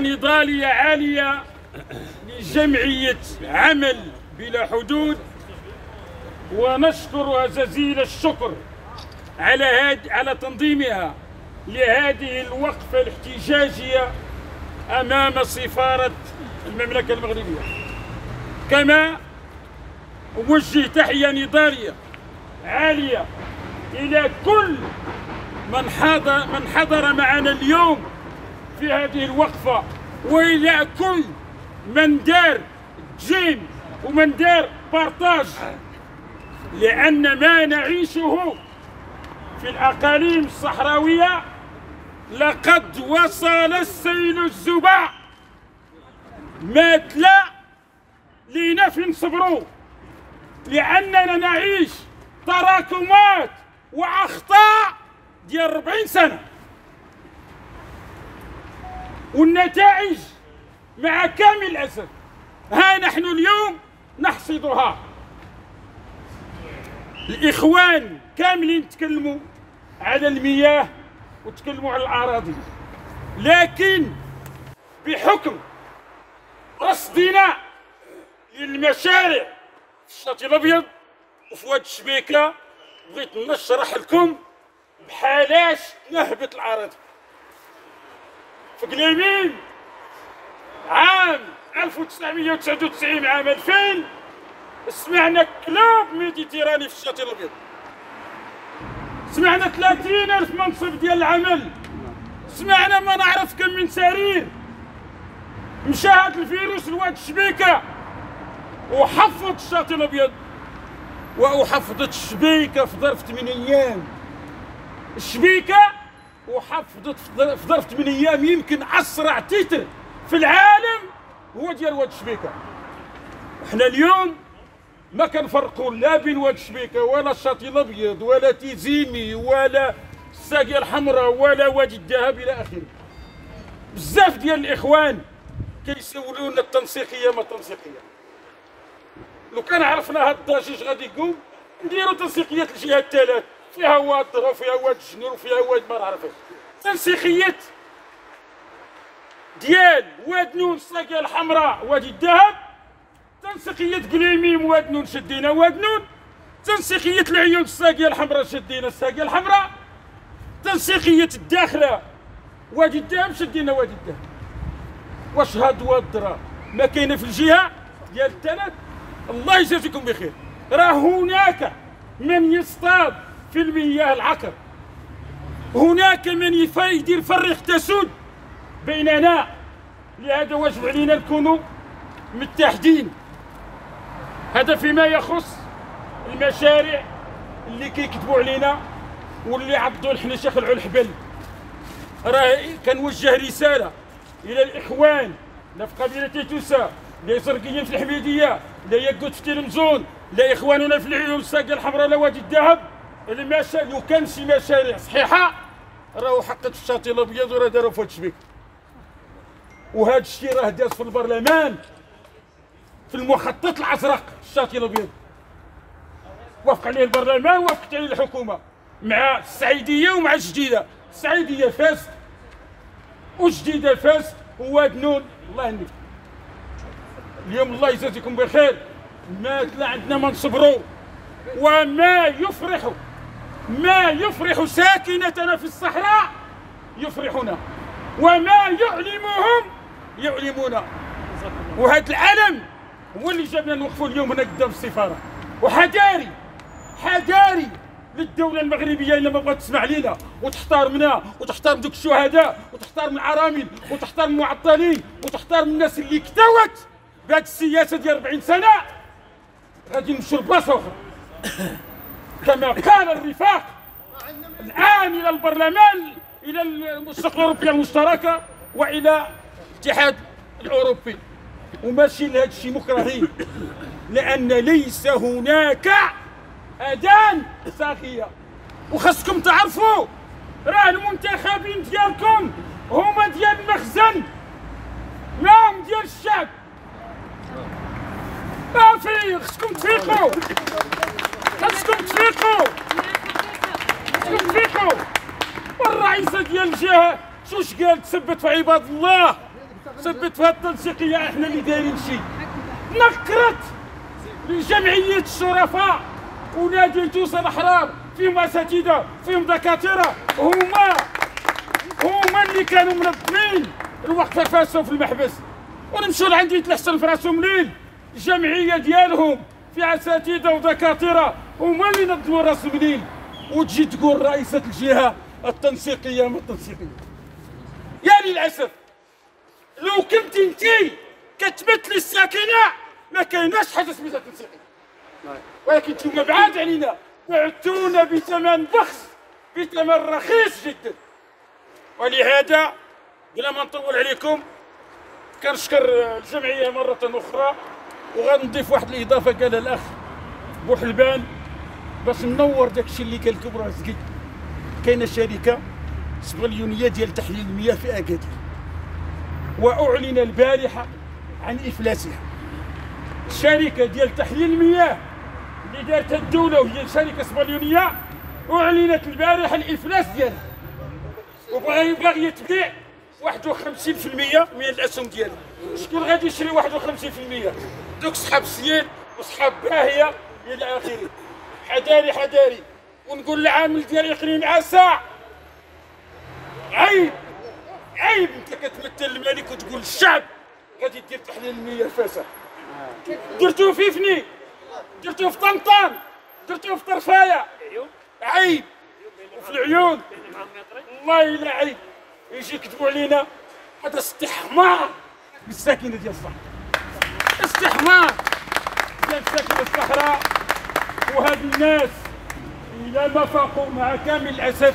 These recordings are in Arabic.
نضالية عالية لجمعية عمل بلا حدود ونشكرها جزيل الشكر على هاد على تنظيمها لهذه الوقفة الاحتجاجية أمام سفارة المملكة المغربية. كما أوجه تحية نضالية عالية إلى كل من حضر من حضر معنا اليوم في هذه الوقفة. وإلى كل من دار j'aime ومن دار partage لأن ما نعيشه في الأقاليم الصحراوية لقد وصل السيل الزبى ما تلا لينا فين نصبروا لأننا نعيش تراكمات وأخطاء ديال 40 سنة. والنتائج مع كامل الأسف. ها نحن اليوم نحصدها. الإخوان كاملين تكلموا على المياه وتكلموا على الأراضي. لكن بحكم رصدنا للمشاريع في الشاطئ الأبيض وفي واد الشبيكة بغيت نشرح لكم بحالاش نهبط الأراضي. في قليمين عام 1999 عام 2000 سمعنا كلوب ميديتيراني في الشاطئ الأبيض. سمعنا 30 ألف منصب ديال العمل. سمعنا ما نعرف كم من سرير. مشى هذا الفيروس لواد الشبيكه وحفظ الشاطئ الأبيض. وحفظت الشبيكه في ظرف 8 أيام. الشبيكه وحفظت في ظرف 8 أيام يمكن أسرع تيتر في العالم هو ديال واد الشبيكه إحنا اليوم ما كنفرقوا لا بين واد الشبيكه ولا الشاطئ الأبيض ولا تيزيمي ولا الساقية الحمراء ولا وادي الذهب إلى آخره. بزاف ديال الإخوان كيسولونا التنسيقية ما التنسيقية. لو كان عرفنا هاد الضجيج غادي يقوم نديروا تنسيقيات الجهات الثلاث فيها واد الضرا وفيها واد الجنور وفيها واد ما نعرفش تنسيقيات ديال واد نون الساقيه الحمراء وادي الذهب. تنسيقية قليميم واد نون شدينا واد نون. تنسيقية العيون الساقية الحمراء شدينا الساقية الحمراء. تنسيقية الداخلة وادي الدهب شدينا وادي الدهب واش هاد واد الدرا ما كاينة في الجهة ديال الثلاث الله يجازيكم بخير. راه هناك من يصطاد في المياه العكر هناك من يدير فرق تسود بيننا لهذا واجب علينا نكونوا متحدين. هذا فيما يخص المشاريع اللي كيكتبوا علينا واللي عضوا الحنش يخلعوا الحبل راه كنوجه رسالة إلى الإخوان لا في قبيلة تيتوسا لا زرقيين في الحميدية لا يقود في تلمزون لا إخواننا في العيون الساقيه الحمراء لا وادي الذهب. المشاريع لو كان شي مشاريع صحيحه راهو في الشاطئ الابيض وراه داروا في الشبيك وهذا الشيء راه داز في البرلمان في المخطط الازرق الشاطئ الابيض وافق عليه البرلمان وافقت عليه الحكومة مع السعيديه ومع الجديده السعيديه فاس وجديده فاس وواد نون الله يهنيك اليوم الله يجازيكم بخير ما عندنا ما نصبروا وما يفرح ما يفرح ساكنتنا في الصحراء يفرحنا وما يعلمهم يعلمون وهذا العلم هو اللي جابنا نوقفوا اليوم هنا قدام السفارة. وحذاري حذاري للدولة المغربية إلا ما بغات تسمع لينا. وتحترمنا وتحترم دوك الشهداء وتحترم العرامل وتحترم المعطلين وتحترم الناس اللي كتوت بهذه السياسة ديال 40 سنة. غادي نمشيو لبلاصة أخرى. كما قال الرفاق الآن إلى البرلمان إلى السوق الاوروبيه المشتركة وإلى الاتحاد الأوروبي. وماشي لهذا الشيء مكرهين لأن ليس هناك أذان ساخية. وخاصكم تعرفوا راه المنتخبين ديالكم هما ديال المخزن ماهم ديال الشعب. ما في خصكم تفيقوا. خصكم تفيقوا؟ خصكم تفيقوا؟ والرئيسه ديال الجهة شوش قال تثبت في عباد الله؟ سبت في هذه التنسيقية إحنا اللي دايرين شي. نكرت لجمعية الشرفاء ونادي توس الأحرار فيهم اساتذه فيهم دكاتره هما هما اللي كانوا منظمين الوقفه فاسو في المحبس. ونمشوا لعندي تلحسن في راسهم ليل. الجمعيه ديالهم في اساتذه ودكاتره هما اللي نظموا راس المنيل وتجي تقول رئيسة الجهة التنسيقية ما التنسيقية. يا للأسف لو كنت انت كتمثلي الساكنة ما كايناش حاجة سميتها تنسيقية. ولكن أنتم بعاد علينا بعتونا بثمن بخس بثمن رخيص جدا. ولهذا بلا ما نطول عليكم كنشكر الجمعية مرة أخرى وغنضيف واحد الإضافة قالها الأخ بوحلبان. باش ننور داك الشيء اللي قال راه زكي كاينة شركة سبليونيه ديال تحليل المياه في أكادير. وأعلن البارحة عن إفلاسها. الشركة ديال تحليل المياه اللي دارتها الدولة وهي شركة سبليونيه أعلنت البارحة الإفلاس ديالها. وبغى باغي تبيع 51% من الأسهم ديالها. شكون غادي يشري 51% دوك صحاب السيال وصحاب باهية إلى آخره. حذاري حذاري ونقول للعامل ديال اقليم أسا عيب عيب. انت كتمثل الملك وتقول الشعب. غادي دير تحليل المياه الفاسد درتوه في إفني. درتوه في طنطان. درتوه في طرفايه عيب. وفي العيون. والله إلا عيب. يجي يكتبوا علينا هذا استحمار. بالساكنه ديال الصحراء. استحمار. ديال ساكنه الصحراء. وهاد الناس إلا ما فاقوا مع كامل الأسف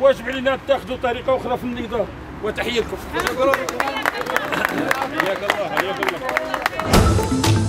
واجب علينا تأخذوا طريقة أخرى في النضال وتحية لكم. حياك الله حياك الله.